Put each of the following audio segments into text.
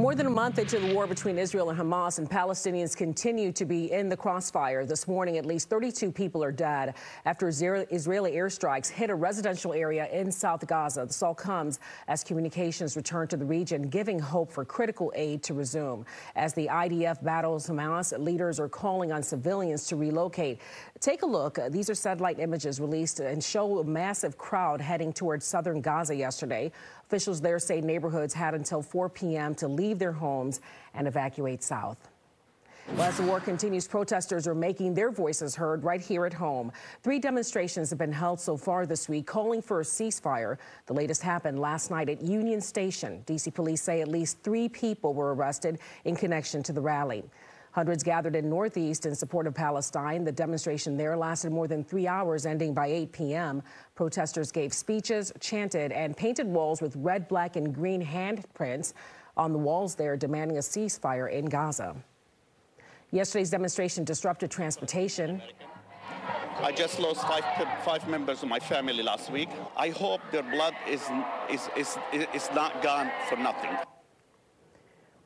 More than a month into the war between Israel and Hamas, and Palestinians continue to be in the crossfire. This morning, at least 32 people are dead after Israeli airstrikes hit a residential area in South Gaza. This all comes as communications return to the region, giving hope for critical aid to resume. As the IDF battles Hamas, leaders are calling on civilians to relocate. Take a look. These are satellite images released and show a massive crowd heading towards southern Gaza yesterday. Officials there say neighborhoods had until 4 p.m. to leave their homes and evacuate south. Well, as the war continues, protesters are making their voices heard right here at home. Three demonstrations have been held so far this week calling for a ceasefire. The latest happened last night at Union Station. D.C. police say at least three people were arrested in connection to the rally. Hundreds gathered in Northeast in support of Palestine. The demonstration there lasted more than three hours, ending by 8 p.m. Protesters gave speeches, chanted, and painted walls with red, black, and green handprints on the walls there, demanding a ceasefire in Gaza. Yesterday's demonstration disrupted transportation. I just lost five, five members of my family last week. I hope their blood is, is, is, is not gone for nothing.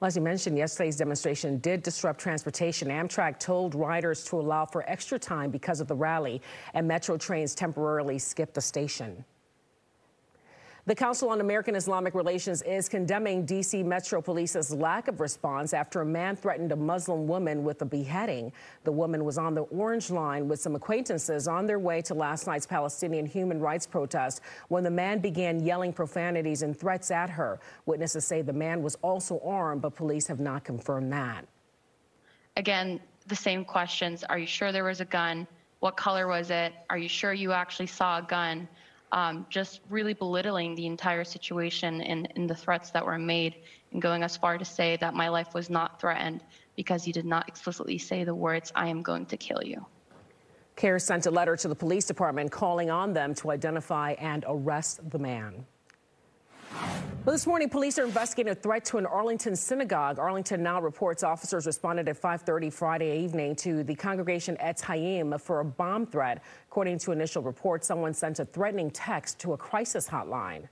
Well, as you mentioned, yesterday's demonstration did disrupt transportation. Amtrak told riders to allow for extra time because of the rally, and Metro trains temporarily skipped the station. The Council on American Islamic Relations is condemning D.C. Metro Police's lack of response after a man threatened a Muslim woman with a beheading. The woman was on the Orange Line with some acquaintances on their way to last night's Palestinian human rights protest when the man began yelling profanities and threats at her. Witnesses say the man was also armed, but police have not confirmed that. Again, the same questions. Are you sure there was a gun? What color was it? Are you sure you actually saw a gun? Um, just really belittling the entire situation and, and the threats that were made, and going as far to say that my life was not threatened because he did not explicitly say the words, I am going to kill you. CAIR sent a letter to the police department calling on them to identify and arrest the man. Well, this morning, police are investigating a threat to an Arlington synagogue. Arlington now reports officers responded at 5:30 Friday evening to the congregation Etz Hayim for a bomb threat. According to initial reports, someone sent a threatening text to a crisis hotline.